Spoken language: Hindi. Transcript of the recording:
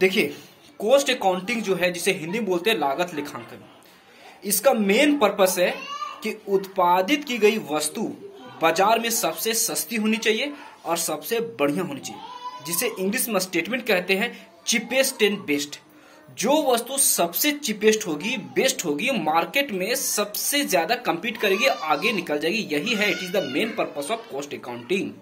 देखिए कॉस्ट अकाउंटिंग जो है, जिसे हिंदी में बोलते हैं लागत लेखांकन, इसका मेन पर्पस है कि उत्पादित की गई वस्तु बाज़ार में सबसे सस्ती होनी चाहिए और सबसे बढ़िया होनी चाहिए, जिसे इंग्लिश में स्टेटमेंट कहते हैं चिपेस्ट एंड बेस्ट जो वस्तु सबसे चिपेस्ट होगी बेस्ट होगी मार्केट में सबसे ज़्यादा कंपीट करेगी, आगे निकल जाएगी, यही है it is the main purpose of cost accounting